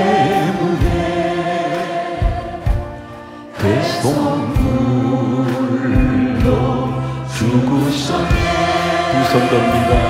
때문에 대성물로 주구선 부선 겁니다.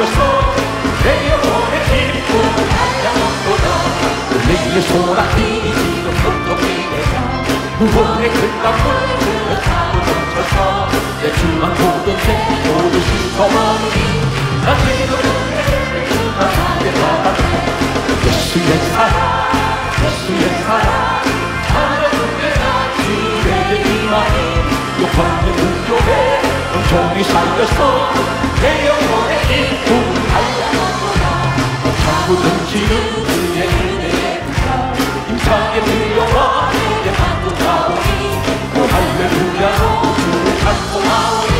은총이 쌓여서 내 영혼의 기쁨 한량한도다. 은혜의 소나기 지금 폭동이되자 무언의 큰 강물 흘러차고 넘쳐서 내 주만 보던 새 모두 씻어버리니 나 지금 은혜를 주만 하게 받았다 예수의 사랑 예수의 사랑 하나님의 같이 내게 온 종이 살려서 내 영혼의 한량한도다 자꾸 던지는 그의 은혜의 임상의 불려와 내게 만든다오니 오 할렐루야로 주를 찬송하오니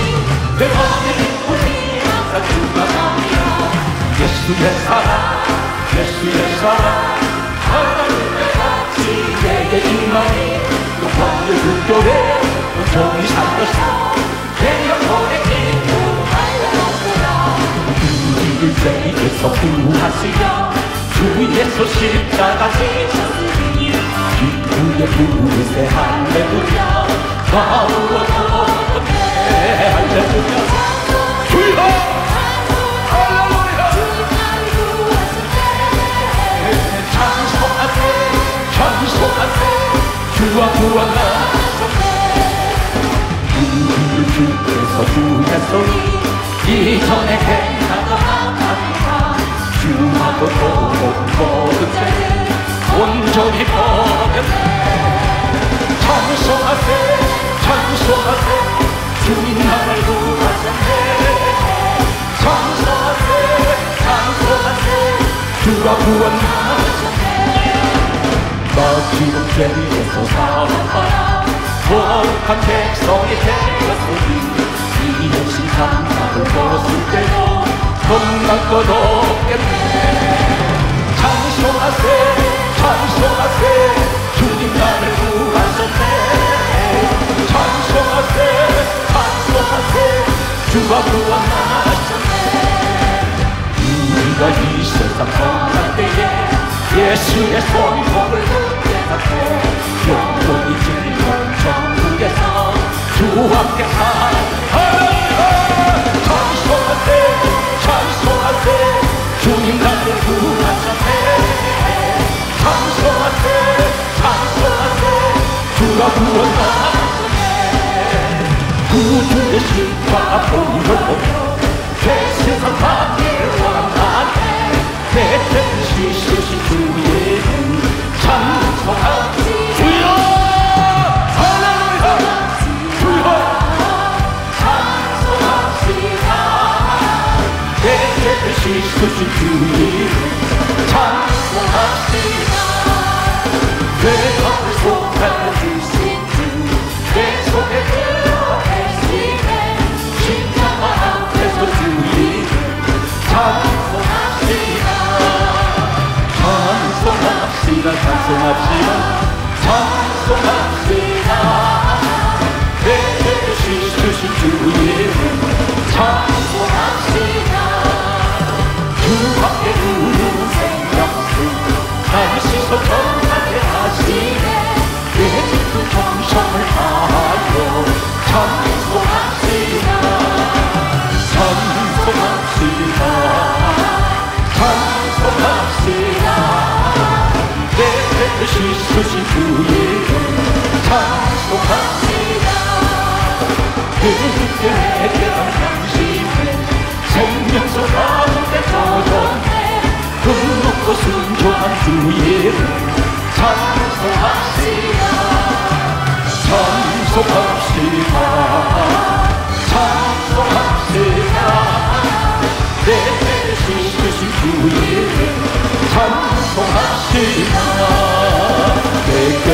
내 마음의 기쁨이 항상 주가 나옵니다. 예수의 사랑 예수의 사랑. 하나님의 같이 내게 임하니 영광의 불교에 온종이 살려서 부르세 할렐루야 마음으로 내 할렐루야 이전에 행하던 주하고 도는 모든 온전히 버렸네 찬송하세 찬송하세. 주님 나를 구하셨네. 찬송하세 찬송하세. 주가 구원하셨네. 나 지금 죄에서 살아가라 거룩한 백성이 되었으니 이 역시 감사를 벗을 때도 겁날 것 없겠네. 찬송하세 찬송하세 주가 구원하셨네 우리가 이 세상 떠날 때에 예수의 붙게 할때 영원히 즐거운 천국에서 주와 함께 살 보며 새 세상 만일을 원하네 내 뜻이 쓰신 주의 이름 찬송하세 주여 할렐루야 주여 내 뜻이 쓰신 주의 찬송합시다. 찬송합시다. 찬송합시다. 내 뜻이 주신 주의 이름 찬송합시다 주 밖에 누르는 생명수 날 씻어 정하게 하시네. 내 깊은 정성을 다하 주의 이름 찬송합시다 그때 내게 당신은 생명수 가운데 터졌네 흠없고 순종한 주의. 찬송합시다 찬송합시다 찬송합시다 내 대신 주신 주의 찬송합시다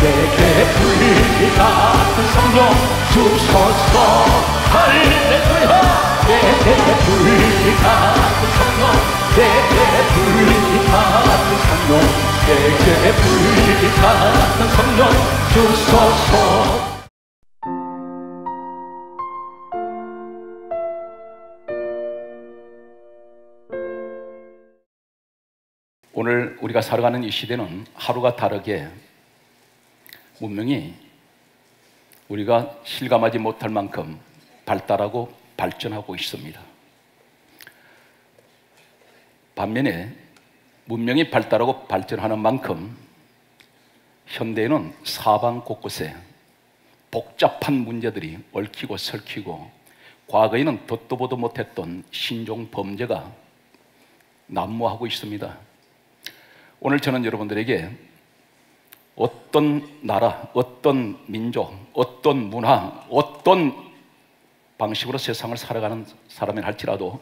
내게 불이 같은 성령 주소서 할렐루야 내게 불이 같은 성령 내게 불이 같은 성령 내게 불이 같은 성령 주소서. 오늘 우리가 살아가는 이 시대는 하루가 다르게 문명이 우리가 실감하지 못할 만큼 발달하고 발전하고 있습니다. 반면에 문명이 발달하고 발전하는 만큼 현대에는 사방 곳곳에 복잡한 문제들이 얽히고 설키고 과거에는 듣도 보도 못했던 신종 범죄가 난무하고 있습니다. 오늘 저는 여러분들에게 어떤 나라, 어떤 민족, 어떤 문화, 어떤 방식으로 세상을 살아가는 사람이 할지라도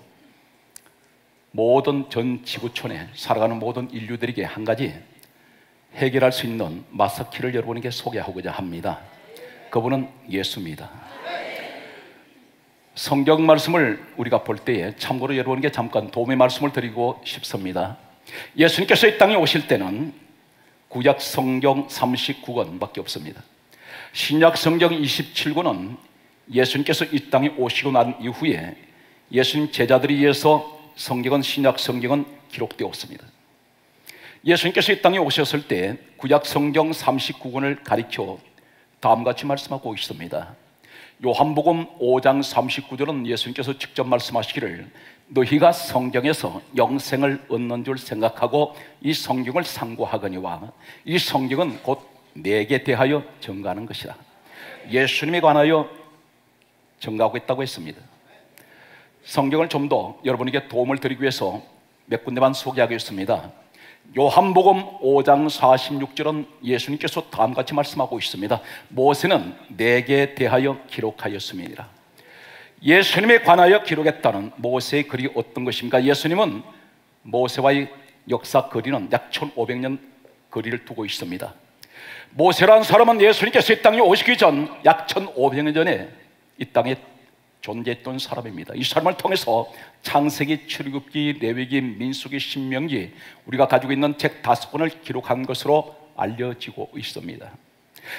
모든 전 지구촌에 살아가는 모든 인류들에게 한 가지 해결할 수 있는 마사키를 여러분에게 소개하고자 합니다. 그분은 예수입니다. 성경 말씀을 우리가 볼 때에 참고로 여러분에게 잠깐 도움의 말씀을 드리고 싶습니다. 예수님께서 이 땅에 오실 때는 구약 성경 39권밖에 없습니다. 신약 성경 27권은 예수님께서 이 땅에 오시고 난 이후에 예수님 제자들에 의해서 성경은 신약 성경은 기록되었습니다. 예수님께서 이 땅에 오셨을 때 구약 성경 39권을 가리켜 다음같이 말씀하고 있습니다. 요한복음 5장 39절은 예수님께서 직접 말씀하시기를 너희가 성경에서 영생을 얻는 줄 생각하고 이 성경을 상고하거니와 이 성경은 곧 내게 대하여 증가하는 것이다. 예수님에 관하여 증가하고 있다고 했습니다. 성경을 좀 더 여러분에게 도움을 드리기 위해서 몇 군데만 소개하겠습니다. 요한복음 5장 46절은 예수님께서 다음같이 말씀하고 있습니다. 모세는 내게 대하여 기록하였습니다. 예수님에 관하여 기록했다는 모세의 글이 어떤 것입니까? 예수님은 모세와의 역사 거리는 약 1500년 거리를 두고 있습니다. 모세라는 사람은 예수님께서 이 땅에 오시기 전 약 1500년 전에 이 땅에 존재했던 사람입니다. 이 사람을 통해서 창세기, 출애굽기, 레위기, 민수기, 신명기 우리가 가지고 있는 책 다섯 권을 기록한 것으로 알려지고 있습니다.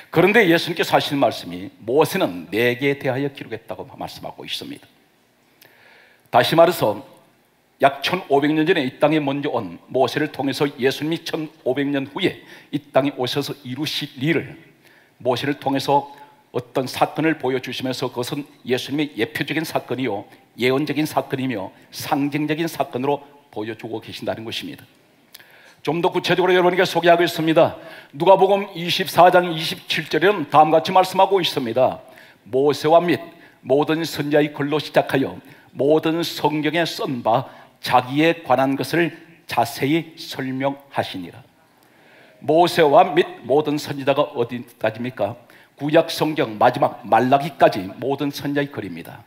그런데 예수님께서 하시는 말씀이 모세는 내게 대하여 기록했다고 말씀하고 있습니다. 다시 말해서 약 1500년 전에 이 땅에 먼저 온 모세를 통해서 예수님이 1500년 후에 이 땅에 오셔서 이루실 일을 모세를 통해서 어떤 사건을 보여주시면서 그것은 예수님의 예표적인 사건이요 예언적인 사건이며 상징적인 사건으로 보여주고 계신다는 것입니다. 좀 더 구체적으로 여러분에게 소개하겠습니다. 누가복음 24장 27절에는 다음같이 말씀하고 있습니다. 모세와 및 모든 선자의 글로 시작하여 모든 성경에 쓴 바 자기에 관한 것을 자세히 설명하시니라. 모세와 및 모든 선지자가 어디까지입니까? 구약 성경 마지막 말라기까지 모든 선자의 글입니다.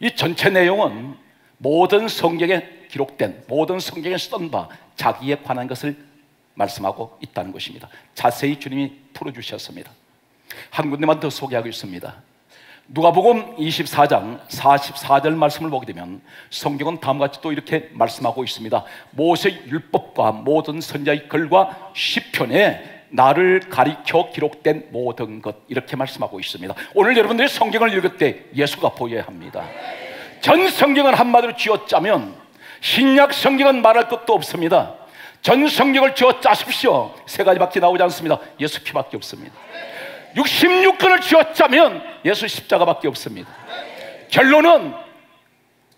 이 전체 내용은 모든 성경에 기록된 모든 성경에 쓴바 자기에 관한 것을 말씀하고 있다는 것입니다. 자세히 주님이 풀어주셨습니다. 한 군데만 더 소개하고 있습니다. 누가복음 24장 44절 말씀을 보게 되면 성경은 다음같이 또 이렇게 말씀하고 있습니다. 모세 율법과 모든 선자의 글과 시편에 나를 가리켜 기록된 모든 것 이렇게 말씀하고 있습니다. 오늘 여러분들이 성경을 읽을 때 예수가 보여야 합니다. 전 성경은 한마디로 쥐어짜면 신약 성경은 말할 것도 없습니다. 전 성경을 쥐어 짜십시오. 세 가지밖에 나오지 않습니다. 예수 피밖에 없습니다. 66권을 쥐어 짜면 예수 십자가밖에 없습니다. 결론은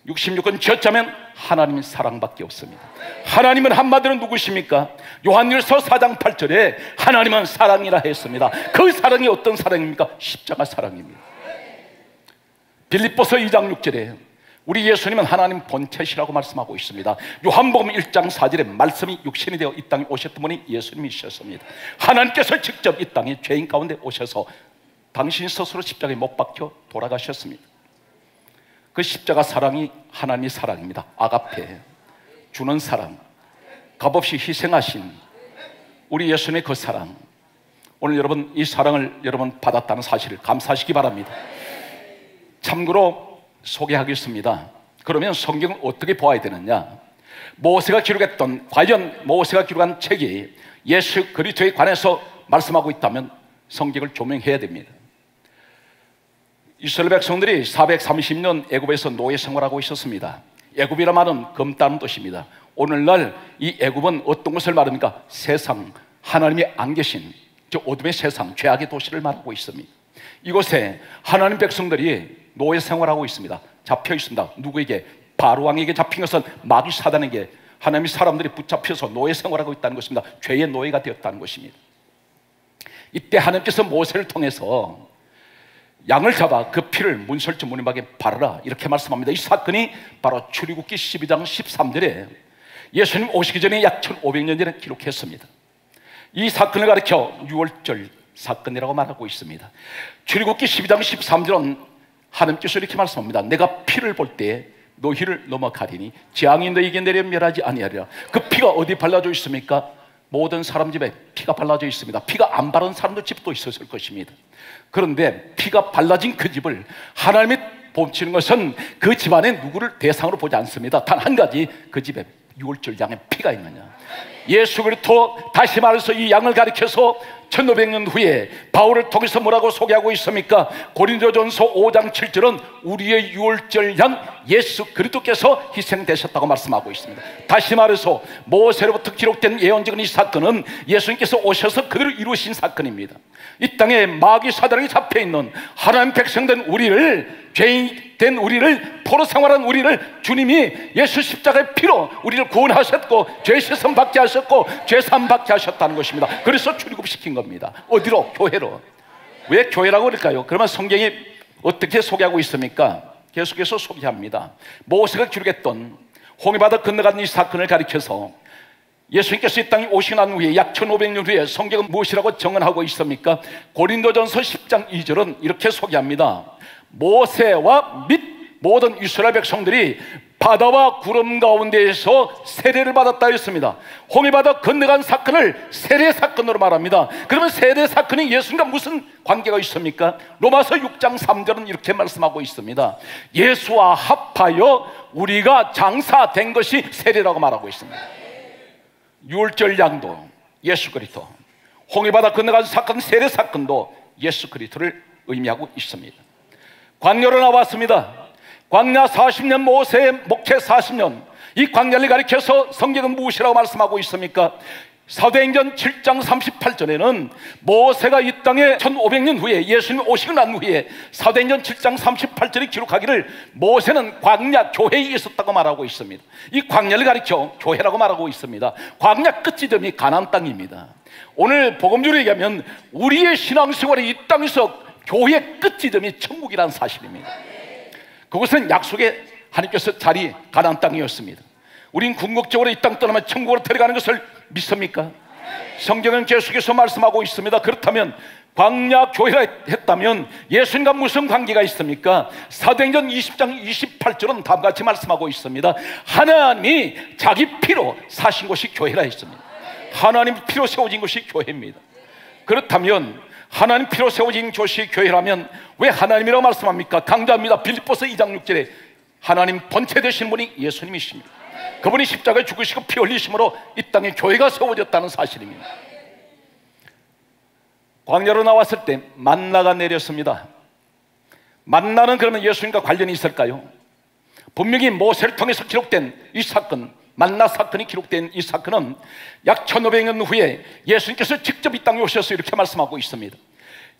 66권 지었자면 하나님의 사랑밖에 없습니다. 하나님은 한마디로 누구십니까? 요한일서 4장 8절에 하나님은 사랑이라 했습니다. 그 사랑이 어떤 사랑입니까? 십자가 사랑입니다. 빌립보서 2장 6절에 우리 예수님은 하나님 본체시라고 말씀하고 있습니다. 요한복음 1장 4절에 말씀이 육신이 되어 이 땅에 오셨던 분이 예수님이셨습니다. 하나님께서 직접 이 땅에 죄인 가운데 오셔서 당신 스스로 십자가에 못 박혀 돌아가셨습니다. 그 십자가 사랑이 하나님의 사랑입니다. 아가페, 주는 사랑, 값없이 희생하신 우리 예수님의 그 사랑. 오늘 여러분 이 사랑을 여러분 받았다는 사실을 감사하시기 바랍니다. 참고로 소개하겠습니다. 그러면 성경을 어떻게 보아야 되느냐? 모세가 기록했던 과연 모세가 기록한 책이 예수 그리스도에 관해서 말씀하고 있다면 성경을 조명해야 됩니다. 이스라엘 백성들이 430년 애굽에서 노예 생활하고 있었습니다. 애굽이라 말은 검다는 뜻입니다. 오늘날 이 애굽은 어떤 것을 말합니까? 세상 하나님이 안 계신 저 어둠의 세상 죄악의 도시를 말하고 있습니다. 이곳에 하나님 백성들이 노예 생활하고 있습니다. 잡혀 있습니다. 누구에게 바로 왕에게 잡힌 것은 마귀 사단에게 하나님의 사람들이 붙잡혀서 노예 생활하고 있다는 것입니다. 죄의 노예가 되었다는 것입니다. 이때 하나님께서 모세를 통해서 양을 잡아 그 피를 문설주 문임박에 바르라 이렇게 말씀합니다. 이 사건이 바로 출애굽기 12장 13절에 예수님 오시기 전에 약 1500년 전에 기록했습니다. 이 사건을 가리켜 6월절 사건이라고 말하고 있습니다. 출애굽기 12장 13절은 하나님께서 이렇게 말씀합니다. 내가 피를 볼때 너희를 넘어가리니 재앙이 너에게 내려 멸하지 아니하리라. 그 피가 어디 발라져 있습니까? 모든 사람 집에 피가 발라져 있습니다. 피가 안 바른 사람도 집도 있었을 것입니다. 그런데 피가 발라진 그 집을 하나님이 봄치는 것은 그 집안에 누구를 대상으로 보지 않습니다. 단 한 가지 그 집에 유월절 양의 피가 있느냐. 예수 그리스도 다시 말해서 이 양을 가리켜서 1500년 후에 바울을 통해서 뭐라고 소개하고 있습니까? 고린도전서 5장 7절은 우리의 유월절 양 예수 그리스도께서 희생되셨다고 말씀하고 있습니다. 다시 말해서 모세로부터 기록된 예언적인 이 사건은 예수님께서 오셔서 그대로 이루신 사건입니다. 이 땅에 마귀 사단에 잡혀 있는 하나님 백성된 우리를 죄인 된 우리를 포로 생활한 우리를 주님이 예수 십자가의 피로 우리를 구원하셨고 죄 씻음 받게 하셨고 죄산 받게 하셨다는 것입니다. 그래서 출애굽시킨 겁니다. 어디로? 교회로. 왜 교회라고 그럴까요? 그러면 성경이 어떻게 소개하고 있습니까? 계속해서 소개합니다. 모세가 기록했던 홍해바다 건너간 이 사건을 가리켜서 예수님께서 이 땅에 오시고 난 후에 약 1500년 후에 성경은 무엇이라고 정언하고 있습니까? 고린도전서 10장 2절은 이렇게 소개합니다. 모세와 및 모든 이스라엘 백성들이 바다와 구름 가운데에서 세례를 받았다 했습니다. 홍해바다 건너간 사건을 세례 사건으로 말합니다. 그러면 세례 사건이 예수님과 무슨 관계가 있습니까? 로마서 6장 3절은 이렇게 말씀하고 있습니다. 예수와 합하여 우리가 장사된 것이 세례라고 말하고 있습니다. 유월절 양도 예수 그리스도, 홍해바다 건너간 사건 세례 사건도 예수 그리스도를 의미하고 있습니다. 광야로 나왔습니다. 광야 40년 모세의 목회 40년 이 광야를 가리켜서 성경은 무엇이라고 말씀하고 있습니까? 사도행전 7장 38절에는 모세가 이 땅에 1500년 후에 예수님 오시고 난 후에 사도행전 7장 38절에 기록하기를 모세는 광야 교회에 있었다고 말하고 있습니다. 이 광야를 가리켜 교회라고 말하고 있습니다. 광야 끝지점이 가나안 땅입니다. 오늘 복음주로 얘기하면 우리의 신앙생활이 이 땅에서 교회의 끝지점이 천국이라는 사실입니다. 그것은 약속의 하나님께서 자리 가나안 땅이었습니다. 우린 궁극적으로 이 땅 떠나면 천국으로 들어가는 것을 믿습니까? 성경은 계속해서 말씀하고 있습니다. 그렇다면 광야 교회가 했다면 예수님과 무슨 관계가 있습니까? 사도행전 20장 28절은 다음과 같이 말씀하고 있습니다. 하나님이 자기 피로 사신 것이 교회라 했습니다. 하나님 피로 세워진 것이 교회입니다. 그렇다면 하나님 피로 세워진 교시 교회라면 왜 하나님이라고 말씀합니까? 강자입니다. 빌립보서 2장 6절에 하나님 본체 되신 분이 예수님이십니다. 그분이 십자가에 죽으시고 피 흘리심으로 이 땅에 교회가 세워졌다는 사실입니다. 광야로 나왔을 때 만나가 내렸습니다. 만나는 그러면 예수님과 관련이 있을까요? 분명히 모세를 통해서 기록된 이 사건, 만나 사건이 기록된 이 사건은 약 1500년 후에 예수님께서 직접 이 땅에 오셔서 이렇게 말씀하고 있습니다.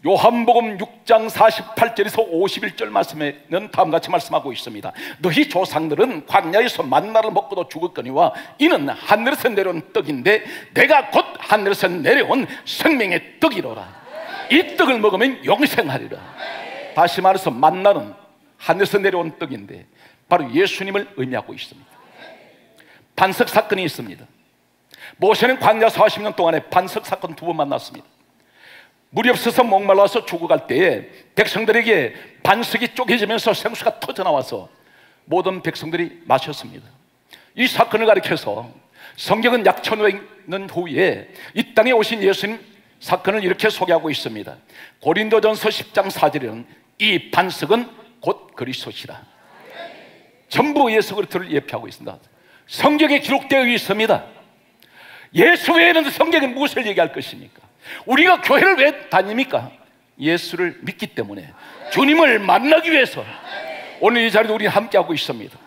요한복음 6장 48절에서 51절 말씀에는 다음같이 말씀하고 있습니다. 너희 조상들은 광야에서 만나를 먹고도 죽었거니와 이는 하늘에서 내려온 떡인데 내가 곧 하늘에서 내려온 생명의 떡이로라. 이 떡을 먹으면 영생하리라. 다시 말해서 만나는 하늘에서 내려온 떡인데 바로 예수님을 의미하고 있습니다. 반석 사건이 있습니다. 모세는 광야 40년 동안에 반석 사건 두 번 만났습니다. 물이 없어서 목말라서 죽어갈 때에 백성들에게 반석이 쪼개지면서 생수가 터져나와서 모든 백성들이 마셨습니다. 이 사건을 가리켜서 성경은 약 1500년 후에 이 땅에 오신 예수님 사건을 이렇게 소개하고 있습니다. 고린도전서 10장 4절에는 이 반석은 곧 그리스도시라. 전부 예수 그리스도를 예표하고 있습니다. 성경에 기록되어 있습니다. 예수 외에는 성경에 무엇을 얘기할 것입니까? 우리가 교회를 왜 다닙니까? 예수를 믿기 때문에 주님을 만나기 위해서 오늘 이 자리에 우리 함께하고 있습니다.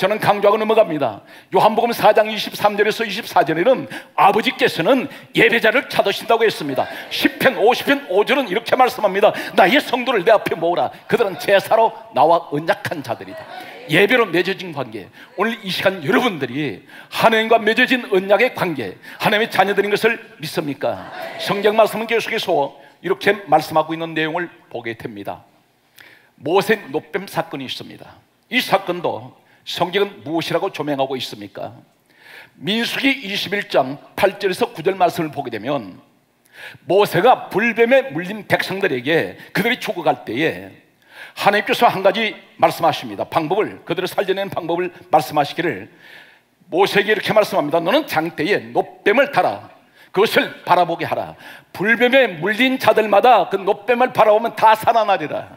저는 강조하고 넘어갑니다. 요한복음 4장 23절에서 24절에는 아버지께서는 예배자를 찾으신다고 했습니다. 10편, 50편, 5절은 이렇게 말씀합니다. 나의 성도를 내 앞에 모으라. 그들은 제사로 나와 언약한 자들이다. 예배로 맺어진 관계. 오늘 이 시간 여러분들이 하나님과 맺어진 언약의 관계, 하나님의 자녀들인 것을 믿습니까? 성경 말씀은 계속해서 이렇게 말씀하고 있는 내용을 보게 됩니다. 모세 노뱀 사건이 있습니다. 이 사건도 성경은 무엇이라고 조명하고 있습니까? 민수기 21장 8절에서 9절 말씀을 보게 되면 모세가 불뱀에 물린 백성들에게 그들이 죽어갈 때에 하나님께서 한 가지 말씀하십니다. 방법을 그들을 살려내는 방법을 말씀하시기를 모세에게 이렇게 말씀합니다. 너는 장대에 노뱀을 달아 그것을 바라보게 하라. 불뱀에 물린 자들마다 그 노뱀을 바라보면 다 살아나리라.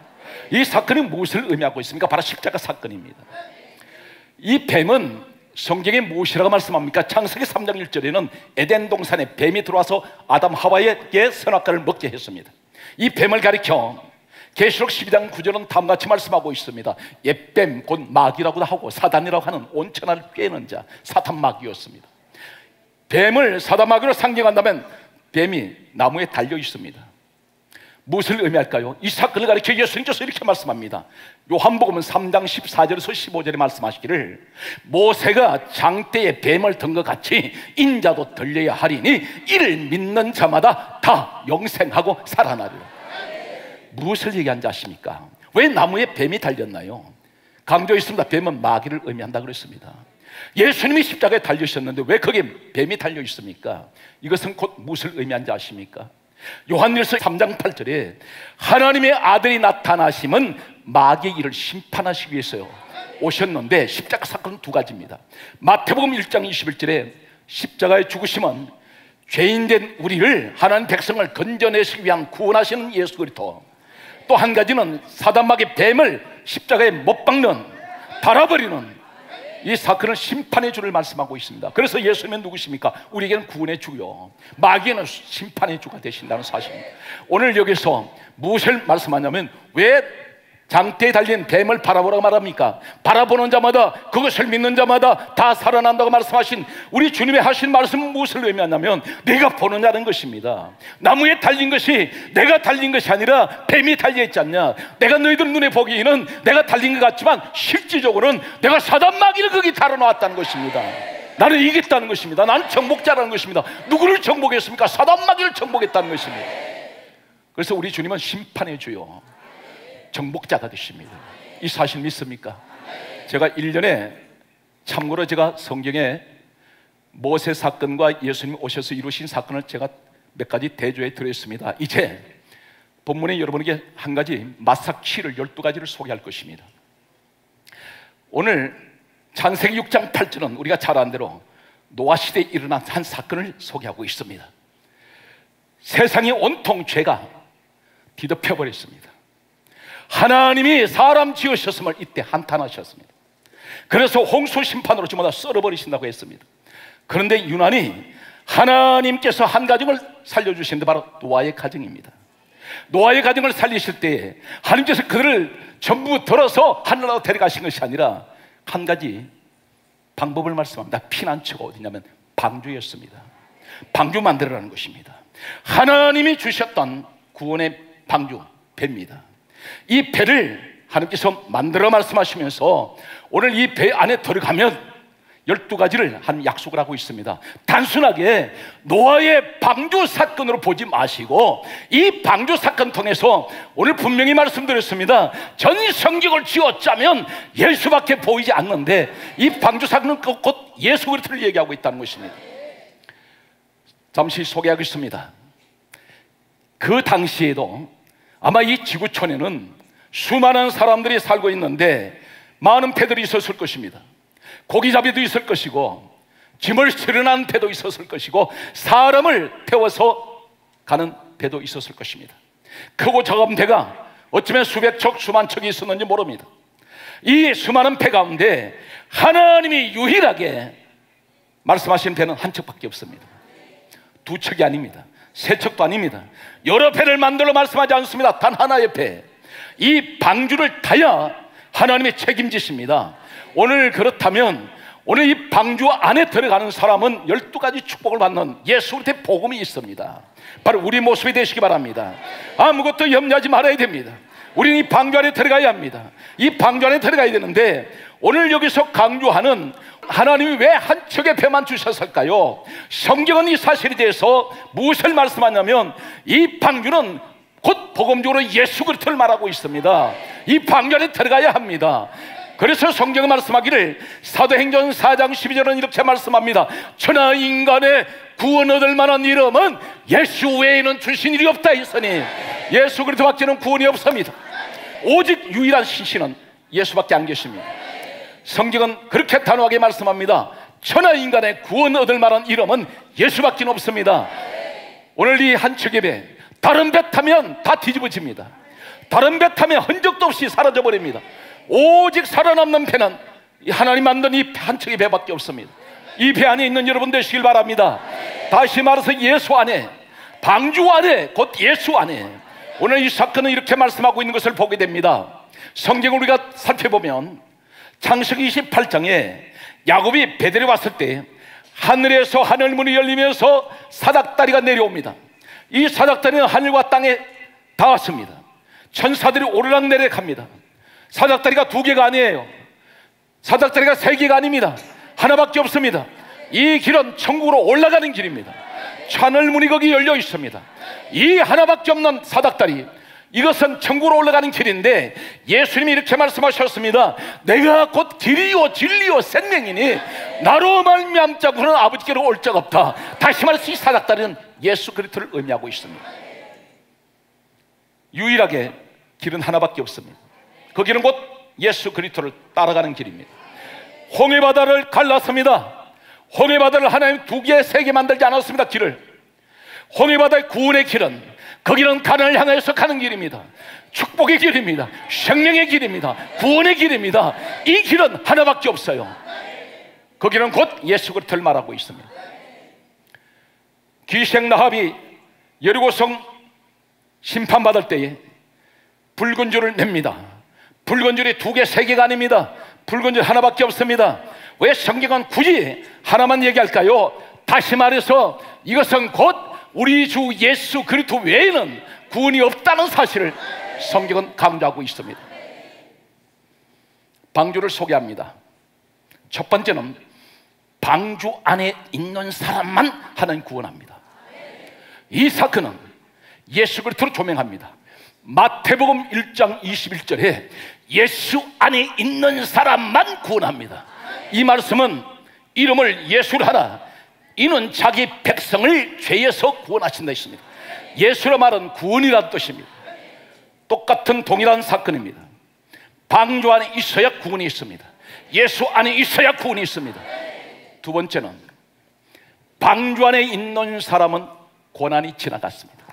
이 사건이 무엇을 의미하고 있습니까? 바로 십자가 사건입니다. 이 뱀은 성경에 무엇이라고 말씀합니까? 창세기 3장 1절에는 에덴 동산에 뱀이 들어와서 아담 하와에게 선악과를 먹게 했습니다. 이 뱀을 가리켜 계시록 12장 9절은 다음같이 말씀하고 있습니다. 옛뱀 곧 마귀라고도 하고 사단이라고 하는 온천을 꿰는 자 사탄 마귀였습니다. 뱀을 사단 마귀로 상징한다면 뱀이 나무에 달려 있습니다. 무엇을 의미할까요? 이 사건을 가리켜 예수님께서 이렇게 말씀합니다. 요한복음은 3장 14절에서 15절에 말씀하시기를 모세가 장대에 뱀을 든 것 같이 인자도 들려야 하리니 이를 믿는 자마다 다 영생하고 살아나리라. 무엇을 얘기한지 아십니까? 왜 나무에 뱀이 달렸나요? 강조했습니다. 뱀은 마귀를 의미한다 그랬습니다. 예수님이 십자가에 달리셨는데 왜 거기에 뱀이 달려 있습니까? 이것은 곧 무엇을 의미한지 아십니까? 요한일서 3장 8절에 하나님의 아들이 나타나심은 마귀의 일을 심판하시기 위해서요 오셨는데 십자가 사건은 두 가지입니다. 마태복음 1장 21절에 십자가의 죽으심은 죄인된 우리를 하나님 백성을 건져내시기 위한 구원하시는 예수 그리스도 또 한 가지는 사단마귀 뱀을 십자가에 못 박는 달아버리는 이 사건은 심판의 주를 말씀하고 있습니다. 그래서 예수님은 누구십니까? 우리에게는 구원의 주요. 마귀에는 심판의 주가 되신다는 사실입니다. 오늘 여기서 무엇을 말씀하냐면 왜 장대에 달린 뱀을 바라보라고 말합니까? 바라보는 자마다 그것을 믿는 자마다 다 살아난다고 말씀하신 우리 주님의 하신 말씀은 무엇을 의미하냐면 내가 보는 자는 것입니다. 나무에 달린 것이 내가 달린 것이 아니라 뱀이 달려 있지 않냐? 내가 너희들 눈에 보기에는 내가 달린 것 같지만 실질적으로는 내가 사단 마귀를 거기 달아놓았다는 것입니다. 나는 이겼다는 것입니다. 나는 정복자라는 것입니다. 누구를 정복했습니까? 사단 마귀를 정복했다는 것입니다. 그래서 우리 주님은 심판의 주요. 정복자가 되십니다. 이 사실 믿습니까? 제가 1년에 참고로 제가 성경에 모세 사건과 예수님 오셔서 이루신 사건을 제가 몇 가지 대조해 드렸습니다. 이제 본문에 여러분에게 한 가지 마사키를 12가지를 소개할 것입니다. 오늘 창세기 6장 8절은 우리가 잘 아는 대로 노아 시대에 일어난 한 사건을 소개하고 있습니다. 세상의 온통 죄가 뒤덮여 버렸습니다. 하나님이 사람 지으셨음을 이때 한탄하셨습니다. 그래서 홍수 심판으로 전부 다 썰어버리신다고 했습니다. 그런데 유난히 하나님께서 한 가정을 살려주시는데 바로 노아의 가정입니다. 노아의 가정을 살리실 때 하나님께서 그들을 전부 들어서 하늘나라로 데려가신 것이 아니라 한 가지 방법을 말씀합니다. 피난처가 어디냐면 방주였습니다. 방주 만들어라는 것입니다. 하나님이 주셨던 구원의 방주, 배입니다. 이 배를 하나님께서 만들어 말씀하시면서 오늘 이 배 안에 들어가면 열두 가지를 한 약속을 하고 있습니다. 단순하게 노아의 방주 사건으로 보지 마시고 이 방주 사건 통해서 오늘 분명히 말씀드렸습니다. 전 성경을 쥐어짜면 예수밖에 보이지 않는데 이 방주 사건은 곧 예수 그리스도를 얘기하고 있다는 것입니다. 잠시 소개하겠습니다. 그 당시에도 아마 이 지구촌에는 수많은 사람들이 살고 있는데 많은 배들이 있었을 것입니다. 고기잡이도 있을 것이고 짐을 실어난 배도 있었을 것이고 사람을 태워서 가는 배도 있었을 것입니다. 크고 작은 배가 어쩌면 수백 척, 수만 척이 있었는지 모릅니다. 이 수많은 배 가운데 하나님이 유일하게 말씀하신 배는 한 척밖에 없습니다. 두 척이 아닙니다. 세 척도 아닙니다. 여러 배를 만들어 말씀하지 않습니다. 단 하나의 배. 이 방주를 타야 하나님의 책임지십니다. 오늘 그렇다면 오늘 이 방주 안에 들어가는 사람은 열두 가지 축복을 받는 예수 그리스도의 복음이 있습니다. 바로 우리 모습이 되시기 바랍니다. 아무것도 염려하지 말아야 됩니다. 우리는 이 방주 안에 들어가야 합니다. 이 방주 안에 들어가야 되는데 오늘 여기서 강조하는 하나님이 왜한 척의 배만 주셨을까요? 성경은 이 사실에 대해서 무엇을 말씀하냐면 이 방주는 곧 복음적으로 예수 그리스도를 말하고 있습니다. 이 방주 안에 들어가야 합니다. 그래서 성경은 말씀하기를 사도행전 4장 12절은 이렇게 말씀합니다. 천하 인간의 구원 얻을 만한 이름은 예수 외에는 주신 일이 없다 했으니 예수 그리스도밖에는 구원이 없습니다. 오직 유일한 신신은 예수밖에 안 계십니다. 성경은 그렇게 단호하게 말씀합니다. 천하 인간의 구원 얻을 만한 이름은 예수밖에 없습니다. 오늘 이 한 척의 배, 다른 배 타면 다 뒤집어집니다. 다른 배 타면 흔적도 없이 사라져 버립니다. 오직 살아남는 배는 하나님 만든 이 한 척의 배밖에 없습니다. 이 배 안에 있는 여러분 되시길 바랍니다. 다시 말해서 예수 안에, 방주 안에, 곧 예수 안에. 오늘 이 사건은 이렇게 말씀하고 있는 것을 보게 됩니다. 성경을 우리가 살펴보면 창세기 28장에 야곱이 베델에 왔을 때 하늘에서 하늘 문이 열리면서 사닥다리가 내려옵니다. 이 사닥다리는 하늘과 땅에 닿았습니다. 천사들이 오르락 내리락 합니다. 사닥다리가 두 개가 아니에요. 사닥다리가 세 개가 아닙니다. 하나밖에 없습니다. 이 길은 천국으로 올라가는 길입니다. 하늘 문이 거기 열려 있습니다. 이 하나밖에 없는 사닥다리. 이것은 천국으로 올라가는 길인데 예수님이 이렇게 말씀하셨습니다. 내가 곧 길이요 진리요 생명이니 나로 말미암 자고는 아버지께로 올적 없다. 다시 말해서 이 사닥다리는 예수 그리스도를 의미하고 있습니다. 유일하게 길은 하나밖에 없습니다. 그 길은 곧 예수 그리스도를 따라가는 길입니다. 홍해 바다를 갈랐습니다. 홍해 바다를 하나님 두 개, 세 개 만들지 않았습니다. 길을. 홍해 바다의 구원의 길은 그 길은 가난을 향해서 가는 길입니다. 축복의 길입니다. 생명의 길입니다. 구원의 길입니다. 이 길은 하나밖에 없어요. 그 길은 곧 예수 그리스도를 말하고 있습니다. 기생 나합이 여리고성 심판받을 때에 붉은 줄을 냅니다. 붉은 줄이 두 개, 세 개가 아닙니다. 붉은 줄 하나밖에 없습니다. 왜 성경은 굳이 하나만 얘기할까요? 다시 말해서 이것은 곧 우리 주 예수 그리스도 외에는 구원이 없다는 사실을 성경은 강조하고 있습니다. 방주를 소개합니다. 첫 번째는 방주 안에 있는 사람만 하나님 구원합니다. 이 사건은 예수 그리스도로 조명합니다. 마태복음 1장 21절에 예수 안에 있는 사람만 구원합니다. 이 말씀은 이름을 예수를 하라. 이는 자기 백성을 죄에서 구원하신다 했습니다. 예수의 말은 구원이라는 뜻입니다. 똑같은 동일한 사건입니다. 방주 안에 있어야 구원이 있습니다. 예수 안에 있어야 구원이 있습니다. 두 번째는 방주 안에 있는 사람은 고난이 지나갔습니다.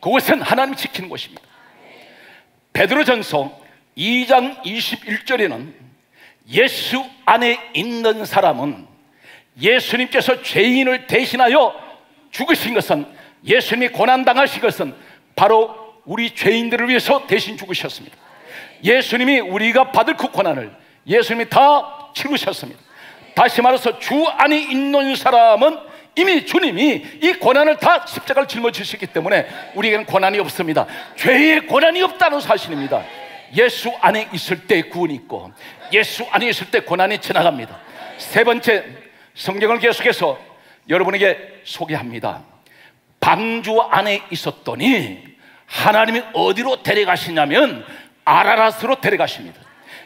그것은 하나님 지키는 곳입니다. 베드로전서 2장 21절에는 예수 안에 있는 사람은 예수님께서 죄인을 대신하여 죽으신 것은 예수님이 고난당하신 것은 바로 우리 죄인들을 위해서 대신 죽으셨습니다. 예수님이 우리가 받을 그 고난을 예수님이 다 치르셨습니다. 다시 말해서 주 안에 있는 사람은 이미 주님이 이 고난을 다 십자가를 짊어지셨기 때문에 우리에게는 고난이 없습니다. 죄의 고난이 없다는 사실입니다. 예수 안에 있을 때 구원이 있고 예수 안에 있을 때 고난이 지나갑니다. 세 번째 성경을 계속해서 여러분에게 소개합니다. 방주 안에 있었더니 하나님이 어디로 데려가시냐면 아라라스로 데려가십니다.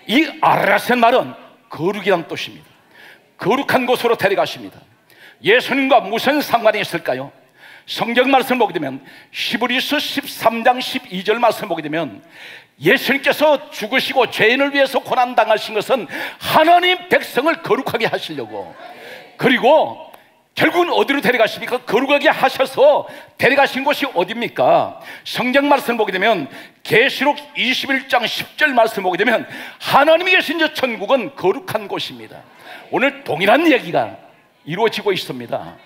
이 아라라스의 말은 거룩이란 뜻입니다. 거룩한 곳으로 데려가십니다. 예수님과 무슨 상관이 있을까요? 성경 말씀 보게 되면 히브리서 13장 12절 말씀 보게 되면 예수님께서 죽으시고 죄인을 위해서 고난 당하신 것은 하나님 백성을 거룩하게 하시려고 그리고 결국은 어디로 데려가십니까? 거룩하게 하셔서 데려가신 곳이 어디입니까? 성경 말씀 보게 되면 계시록 21장 10절 말씀 보게 되면 하나님이 계신 저 천국은 거룩한 곳입니다. 오늘 동일한 얘기가 이루어지고 있습니다.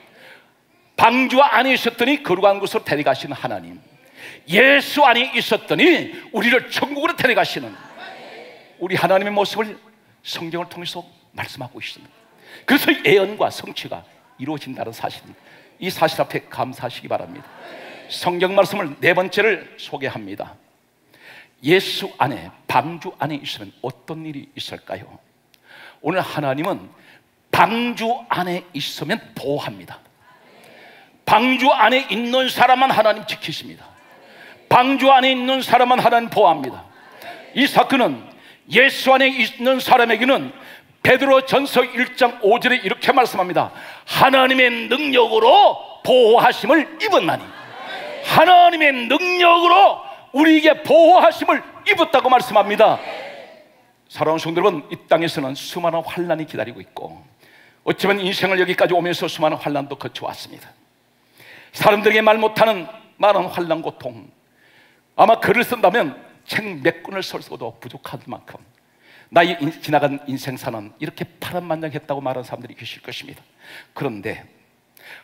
방주 안에 있었더니 거룩한 곳으로 데려가시는 하나님. 예수 안에 있었더니 우리를 천국으로 데려가시는 우리 하나님의 모습을 성경을 통해서 말씀하고 있습니다. 그래서 예언과 성취가 이루어진다는 사실입니다. 이 사실 앞에 감사하시기 바랍니다. 성경 말씀을 네 번째를 소개합니다. 예수 안에, 방주 안에 있으면 어떤 일이 있을까요? 오늘 하나님은 방주 안에 있으면 보호합니다. 방주 안에 있는 사람만 하나님 지키십니다. 방주 안에 있는 사람만 하나님 보호합니다. 이 사건은 예수 안에 있는 사람에게는 베드로 전서 1장 5절에 이렇게 말씀합니다. 하나님의 능력으로 보호하심을 입었나니 하나님의 능력으로 우리에게 보호하심을 입었다고 말씀합니다. 사랑하는 성도 여러분, 이 땅에서는 수많은 환란이 기다리고 있고 어쩌면 인생을 여기까지 오면서 수많은 환란도 거쳐왔습니다. 사람들에게 말 못하는 많은 환란 고통 아마 글을 쓴다면 책 몇 권을 쓸 수도 부족할 만큼 나의 인- 지나간 인생사는 이렇게 파란만장했다고 말하는 사람들이 계실 것입니다. 그런데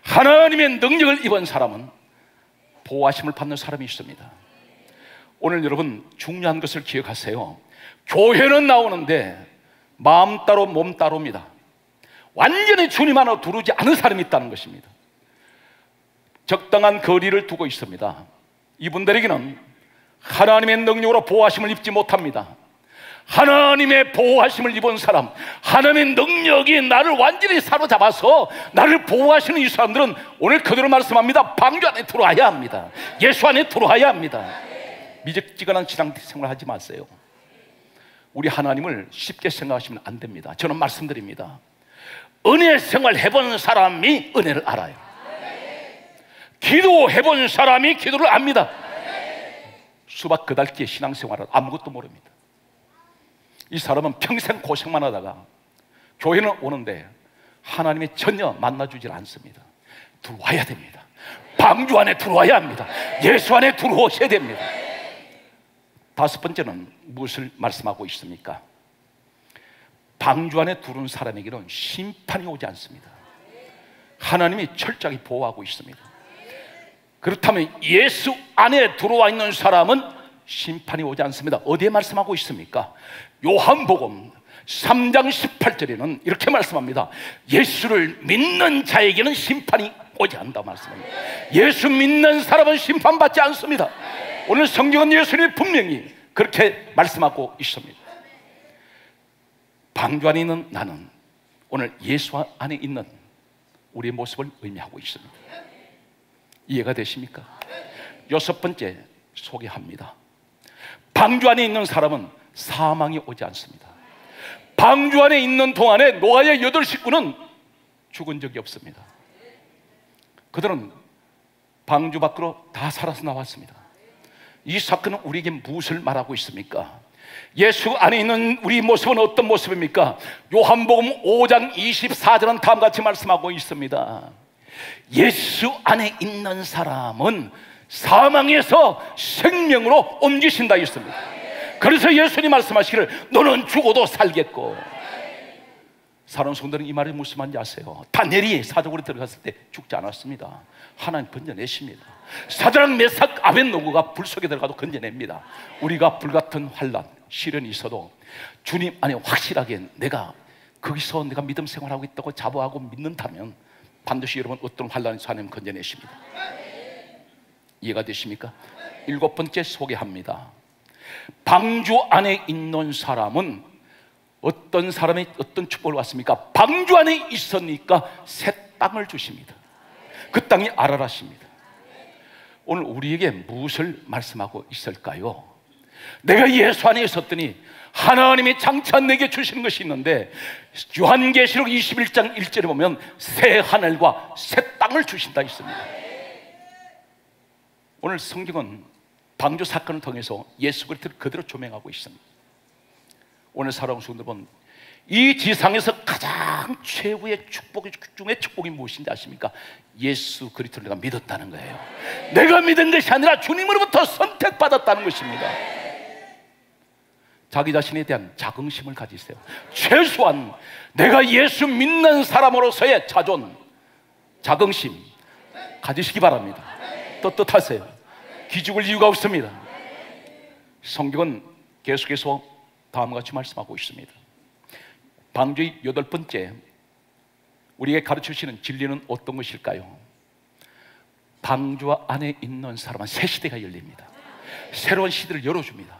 하나님의 능력을 입은 사람은 보호하심을 받는 사람이 있습니다. 오늘 여러분 중요한 것을 기억하세요. 교회는 나오는데 마음 따로 몸 따로입니다. 완전히 주님 안으로 두르지 않은 사람이 있다는 것입니다. 적당한 거리를 두고 있습니다. 이분들에게는 하나님의 능력으로 보호하심을 입지 못합니다. 하나님의 보호하심을 입은 사람, 하나님의 능력이 나를 완전히 사로잡아서 나를 보호하시는 이 사람들은 오늘 그대로 말씀합니다. 방주 안에 들어와야 합니다. 예수 안에 들어와야 합니다. 미적지근한 신앙 생활 하지 마세요. 우리 하나님을 쉽게 생각하시면 안 됩니다. 저는 말씀드립니다. 은혜 생활 해본 사람이 은혜를 알아요. 기도해본 사람이 기도를 압니다. 수박 그달기의 신앙생활을 아무것도 모릅니다. 이 사람은 평생 고생만 하다가 교회는 오는데 하나님이 전혀 만나주질 않습니다. 들어와야 됩니다. 방주 안에 들어와야 합니다. 예수 안에 들어오셔야 됩니다. 다섯 번째는 무엇을 말씀하고 있습니까? 방주 안에 들어온 사람에게는 심판이 오지 않습니다. 하나님이 철저하게 보호하고 있습니다. 그렇다면 예수 안에 들어와 있는 사람은 심판이 오지 않습니다. 어디에 말씀하고 있습니까? 요한복음 3장 18절에는 이렇게 말씀합니다. 예수를 믿는 자에게는 심판이 오지 않다 말씀합니다. 예수 믿는 사람은 심판받지 않습니다. 오늘 성경은 예수님이 분명히 그렇게 말씀하고 있습니다. 방주 안에 있는 나는 오늘 예수 안에 있는 우리의 모습을 의미하고 있습니다. 이해가 되십니까? 여섯 번째 소개합니다. 방주 안에 있는 사람은 사망이 오지 않습니다. 방주 안에 있는 동안에 노아의 여덟 식구는 죽은 적이 없습니다. 그들은 방주 밖으로 다 살아서 나왔습니다. 이 사건은 우리에게 무엇을 말하고 있습니까? 예수 안에 있는 우리 모습은 어떤 모습입니까? 요한복음 5장 24절은 다음과 같이 말씀하고 있습니다. 예수 안에 있는 사람은 사망에서 생명으로 옮기신다 했습니다. 그래서 예수님 말씀하시기를 너는 죽어도 살겠고 사랑하는 성도는 이 말이 무슨 말인지 아세요? 다니엘이 사적으로 들어갔을 때 죽지 않았습니다. 하나님 건져내십니다. 사드랑 메삭 아벤노고가 불 속에 들어가도 건져냅니다. 우리가 불같은 환란, 시련이 있어도 주님 안에 확실하게 내가 거기서 내가 믿음 생활하고 있다고 자부하고 믿는다면 반드시 여러분 어떤 환란에서 하나님 건져내십니다. 이해가 되십니까? 일곱 번째 소개합니다. 방주 안에 있는 사람은 어떤 사람이 어떤 축복을 받습니까? 방주 안에 있으니까 새 땅을 주십니다. 그 땅이 아라라십니다. 오늘 우리에게 무엇을 말씀하고 있을까요? 내가 예수 안에 있었더니 하나님이 장차 내게 주시는 것이 있는데 요한계시록 21장 1절에 보면 새 하늘과 새 땅을 주신다 있습니다. 오늘 성경은 방주 사건을 통해서 예수 그리스도를 그대로 조명하고 있습니다. 오늘 살아온 성도분 이 지상에서 가장 최고의 축복 중의 축복이 무엇인지 아십니까? 예수 그리스도를 내가 믿었다는 거예요. 내가 믿은 것이 아니라 주님으로부터 선택받았다는 것입니다. 자기 자신에 대한 자긍심을 가지세요. 최소한 내가 예수 믿는 사람으로서의 자존, 자긍심 가지시기 바랍니다. 떳떳하세요. 기죽을 이유가 없습니다. 성경은 계속해서 다음과 같이 말씀하고 있습니다. 방주의 여덟 번째, 우리에게 가르쳐 주시는 진리는 어떤 것일까요? 방주 안에 있는 사람은 새 시대가 열립니다. 새로운 시대를 열어줍니다.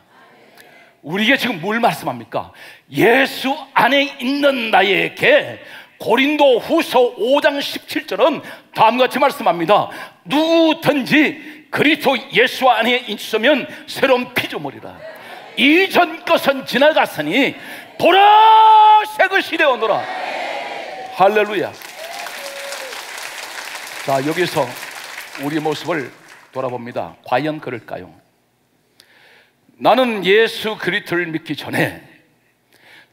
우리에게 지금 뭘 말씀합니까? 예수 안에 있는 나에게 고린도 후서 5장 17절은 다음과 같이 말씀합니다. 누구든지 그리스도 예수 안에 있으면 새로운 피조물이라. 이전 것은 지나갔으니 보라 새 것이 되어노라. 할렐루야. 자, 여기서 우리 모습을 돌아봅니다. 과연 그럴까요? 나는 예수 그리스도를 믿기 전에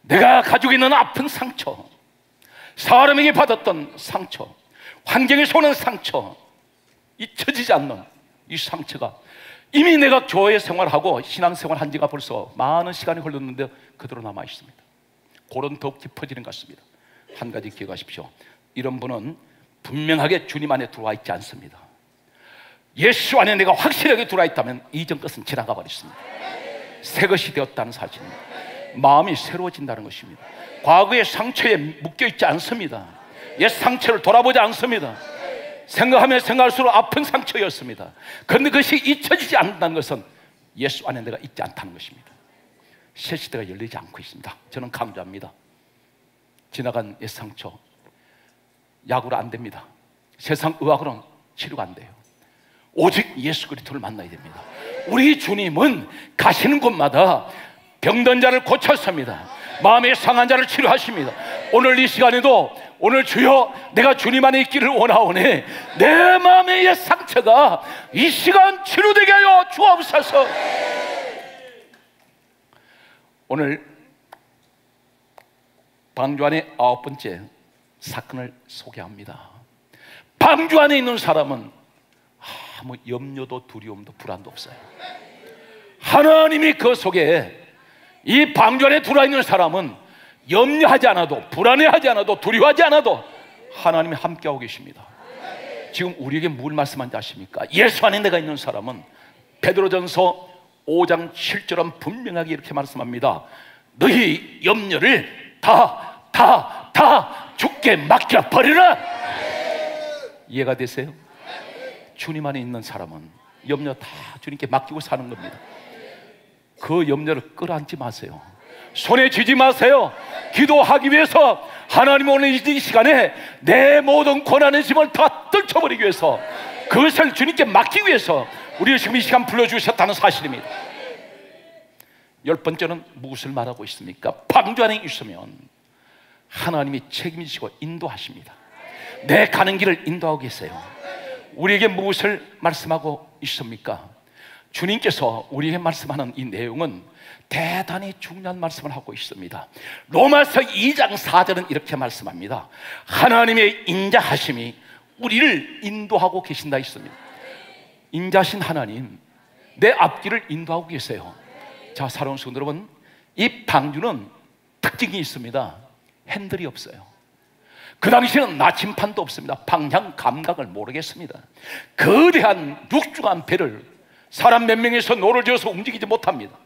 내가 가지고 있는 아픈 상처, 사람에게 받았던 상처, 환경에서 오는 상처, 잊혀지지 않는 이 상처가 이미 내가 교회 생활하고 신앙 생활한 지가 벌써 많은 시간이 흘렀는데 그대로 남아 있습니다. 고런 더욱 깊어지는 것 같습니다. 한 가지 기억하십시오. 이런 분은 분명하게 주님 안에 들어와 있지 않습니다. 예수 안에 내가 확실하게 들어와 있다면 이전 것은 지나가 버렸습니다. 새 것이 되었다는 사실입니다. 마음이 새로워진다는 것입니다. 과거의 상처에 묶여 있지 않습니다. 옛 상처를 돌아보지 않습니다. 생각하면 생각할수록 아픈 상처였습니다. 그런데 그것이 잊혀지지 않는다는 것은 예수 안에 내가 있지 않다는 것입니다. 새 시대가 열리지 않고 있습니다. 저는 강조합니다. 지나간 옛 상처, 약으로 안 됩니다. 세상 의학으로는 치료가 안 돼요. 오직 예수 그리스도를 만나야 됩니다. 우리 주님은 가시는 곳마다 병든 자를 고쳤습니다. 마음에 상한 자를 치료하십니다. 오늘 이 시간에도 오늘 주여 내가 주님 안에 있기를 원하오니 내 마음의 옛 상처가 이 시간 치료되게 하여 주옵소서. 오늘 방주 안의 아홉 번째 사건을 소개합니다. 방주 안에 있는 사람은 아무 염려도 두려움도 불안도 없어요. 하나님이 그 속에 이 방주 안에 들어와 있는 사람은 염려하지 않아도 불안해하지 않아도 두려워하지 않아도 하나님이 함께하고 계십니다. 지금 우리에게 뭘 말씀하는지 아십니까? 예수 안에 내가 있는 사람은 베드로전서 5장 7절은 분명하게 이렇게 말씀합니다. 너희 염려를 다, 다, 다 죽게 맡겨 버리라. 이해가 되세요? 주님 안에 있는 사람은 염려 다 주님께 맡기고 사는 겁니다. 그 염려를 끌어안지 마세요. 손에 쥐지 마세요. 기도하기 위해서 하나님 오늘 이 시간에 내 모든 고난의 짐을 다 떨쳐버리기 위해서 그것을 주님께 맡기기 위해서 우리 지금 이 시간 불러주셨다는 사실입니다. 열 번째는 무엇을 말하고 있습니까? 방주 안에 있으면 하나님이 책임지시고 인도하십니다. 내 가는 길을 인도하고 계세요. 우리에게 무엇을 말씀하고 있습니까? 주님께서 우리에게 말씀하는 이 내용은 대단히 중요한 말씀을 하고 있습니다. 로마서 2장 4절은 이렇게 말씀합니다. 하나님의 인자하심이 우리를 인도하고 계신다 있습니다. 인자하신 하나님, 내 앞길을 인도하고 계세요. 자, 사랑하는 성도 여러분, 이 방주는 특징이 있습니다. 핸들이 없어요. 그 당시에는 나침판도 없습니다. 방향 감각을 모르겠습니다. 거대한 육중한 배를 사람 몇 명에서 노를 저어서 움직이지 못합니다.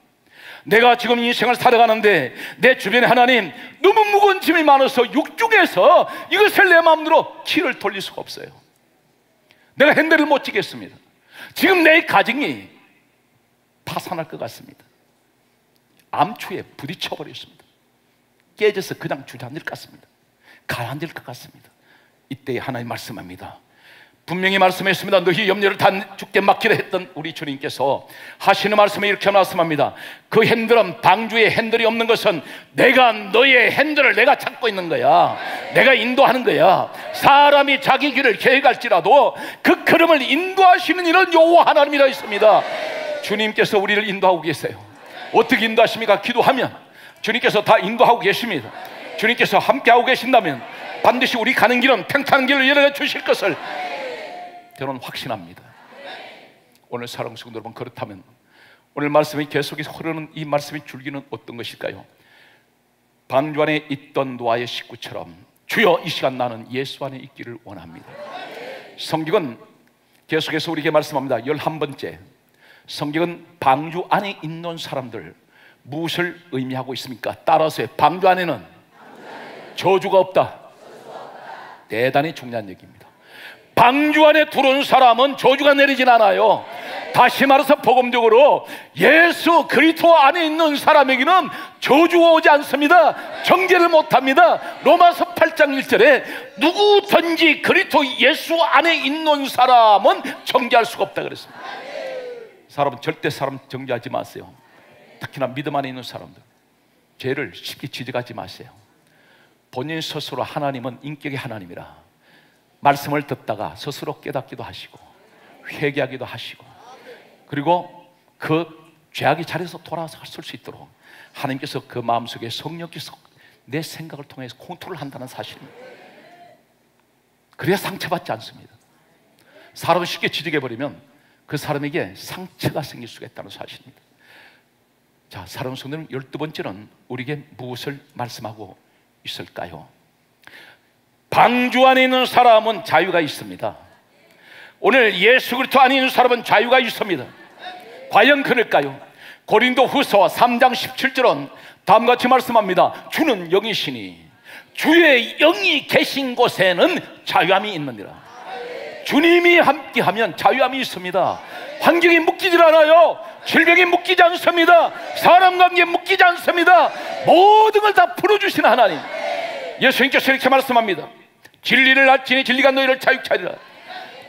내가 지금 인생을 살아가는데 내 주변에 하나님 너무 무거운 짐이 많아서 육중해서 이것을 내 마음대로 키를 돌릴 수가 없어요. 내가 핸들을 못 쥐겠습니다. 지금 내 가정이 파산할 것 같습니다. 암초에 부딪혀 버렸습니다. 깨져서 그냥 주저앉을 것 같습니다. 가라앉을 것 같습니다. 이때 하나님 말씀합니다. 분명히 말씀했습니다. 너희 염려를 다 죽게 맡기려 했던 우리 주님께서 하시는 말씀에 이렇게 말씀합니다. 그 핸들은 방주에 핸들이 없는 것은 내가 너의 핸들을 내가 잡고 있는 거야. 내가 인도하는 거야. 사람이 자기 길을 계획할지라도 그 걸음을 인도하시는 이런 여호와 하나님이라 있습니다. 주님께서 우리를 인도하고 계세요. 어떻게 인도하십니까? 기도하면 주님께서 다 인도하고 계십니다. 주님께서 함께하고 계신다면 반드시 우리 가는 길은 평탄한 길을 열어 주실 것을 저는 확신합니다. 오늘 사랑하는 성도 여러분 그렇다면 오늘 말씀이 계속해서 흐르는 이 말씀의 줄기는 어떤 것일까요? 방주 안에 있던 노아의 식구처럼 주여 이 시간 나는 예수 안에 있기를 원합니다. 성경은 계속해서 우리에게 말씀합니다. 열한 번째 성경은 방주 안에 있는 사람들 무엇을 의미하고 있습니까? 따라서 방주 안에는 저주가 없다. 대단히 중요한 얘기입니다. 방주 안에 들어온 사람은 저주가 내리진 않아요. 다시 말해서 복음적으로 예수 그리스도 안에 있는 사람에게는 저주가 오지 않습니다. 정죄를 못합니다. 로마서 8장 1절에 누구든지 그리스도 예수 안에 있는 사람은 정죄할 수가 없다 그랬습니다. 사람은 절대 사람 정죄하지 마세요. 특히나 믿음 안에 있는 사람들 죄를 쉽게 지적하지 마세요. 본인 스스로 하나님은 인격의 하나님이라 말씀을 듣다가 스스로 깨닫기도 하시고 회개하기도 하시고 그리고 그 죄악의 자리에서 돌아와서 쓸수 있도록 하나님께서 그 마음속에 성령께서 내 생각을 통해서 컨트롤 한다는 사실입니다. 그래야 상처받지 않습니다. 사람을 쉽게 지적해버리면 그 사람에게 상처가 생길 수가 있다는 사실입니다. 자, 사랑하는 성도님, 열두 번째는 우리에게 무엇을 말씀하고 있을까요? 방주 안에 있는 사람은 자유가 있습니다. 오늘 예수 그리스도 안에 있는 사람은 자유가 있습니다. 과연 그럴까요? 고린도 후서 3장 17절은 다음과 같이 말씀합니다. 주는 영이시니 주의 영이 계신 곳에는 자유함이 있느니라. 주님이 함께하면 자유함이 있습니다. 환경이 묶이질 않아요. 질병이 묶이지 않습니다. 사람 관계에 묶이지 않습니다. 모든 걸 다 풀어주시는 하나님. 예수님께서 이렇게 말씀합니다. 진리를 알지니 진리가 너희를 자유케 하리라.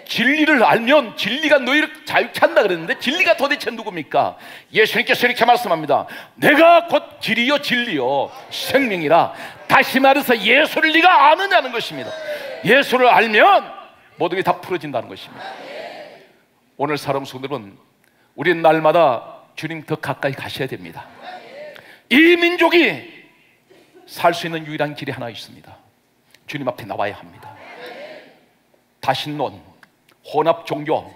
진리를 알면 진리가 너희를 자유케 한다 그랬는데 진리가 도대체 누굽니까? 예수님께서 이렇게 말씀합니다. 내가 곧 길이요 진리요 생명이라. 다시 말해서 예수를 네가 아느냐는 것입니다. 예수를 알면 모든 게 다 풀어진다는 것입니다. 오늘 사람 성들은 우리는 날마다 주님 더 가까이 가셔야 됩니다. 이 민족이 살 수 있는 유일한 길이 하나 있습니다. 주님 앞에 나와야 합니다. 다신론, 혼합 종교,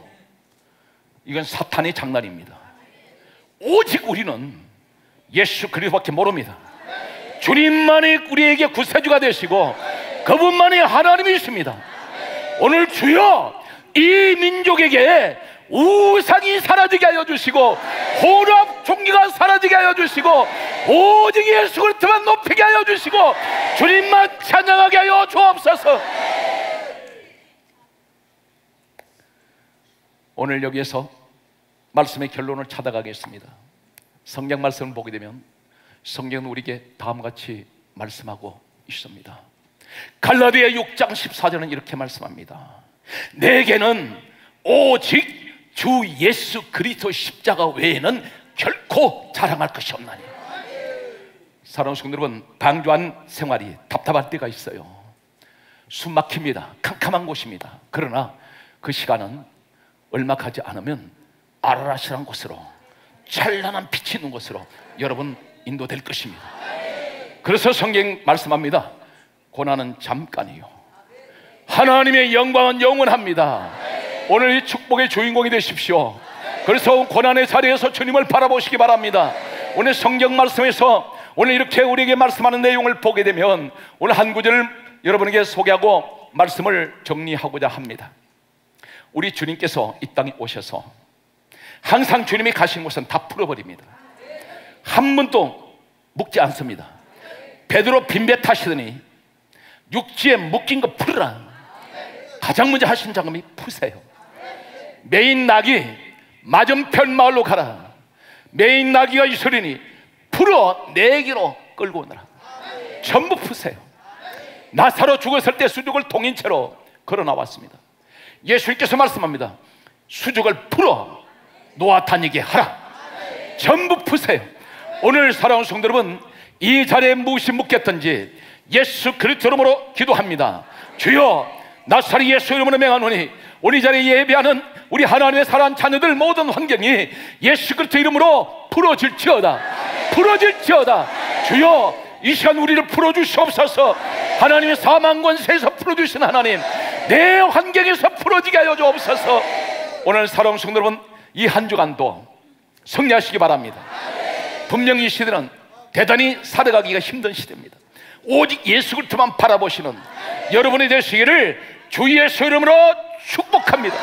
이건 사탄의 장난입니다. 오직 우리는 예수 그리스도밖에 모릅니다. 주님만이 우리에게 구세주가 되시고 그분만이 하나님이십니다. 오늘 주여 이 민족에게 우상이 사라지게 하여 주시고 혼합 종교가 사라지게 하여 주시고 오직 예수 그리스도만 높이게 하여 주시고 주님만 찬양하게 하여 주옵소서. 오늘 여기에서 말씀의 결론을 찾아가겠습니다. 성경 말씀을 보게 되면 성경은 우리에게 다음과 같이 말씀하고 있습니다. 갈라디아 6장 14절은 이렇게 말씀합니다. 내게는 오직 주 예수 그리스도 십자가 외에는 결코 자랑할 것이 없나니. 사랑하는 성도 여러분, 방주한 생활이 답답할 때가 있어요. 숨 막힙니다. 캄캄한 곳입니다. 그러나 그 시간은 얼마 가지 않으면 아라라시란 곳으로 찬란한 빛이 있는 곳으로 여러분 인도될 것입니다. 그래서 성경 말씀합니다. 고난은 잠깐이요. 하나님의 영광은 영원합니다. 오늘 이 축복의 주인공이 되십시오. 그래서 고난의 자리에서 주님을 바라보시기 바랍니다. 오늘 성경 말씀에서 오늘 이렇게 우리에게 말씀하는 내용을 보게 되면 오늘 한 구절을 여러분에게 소개하고 말씀을 정리하고자 합니다. 우리 주님께서 이 땅에 오셔서 항상 주님이 가신 곳은 다 풀어버립니다. 한 번도 묶지 않습니다. 베드로 빈배 타시더니 육지에 묶인 거 풀으라. 가장 먼저 하신 작업이 푸세요. 매인 나귀 맞은편 마을로 가라. 매인 나귀가 있으리니 풀어 내게로 끌고 오너라. 전부 푸세요. 나사로 죽었을 때 수족을 동인 채로 걸어 나왔습니다. 예수님께서 말씀합니다. 수족을 풀어 노아 다니게 하라. 전부 푸세요. 오늘 사랑하는 성도 여러분, 이 자리에 무엇이 묻겠든지 예수 그리스도 이름으로 기도합니다. 주여 나사리 예수 이름으로 명하노니 우리 자리에 예배하는 우리 하나님의 사랑하는 자녀들 모든 환경이 예수 그리스도 이름으로 풀어질지어다. 풀어질지어다. 주여 이 시간 우리를 풀어주시옵소서. 하나님의 사망 권세에서 풀어주신 하나님 내 환경에서 풀어지게 하여 주옵소서. 오늘 사랑하는 성도 여러분 이 한 주간도 승리하시기 바랍니다. 분명히 이 시대는 대단히 살아가기가 힘든 시대입니다. 오직 예수 그리스도만 바라보시는 여러분이 되시기를 주 예수 이름으로 축복합니다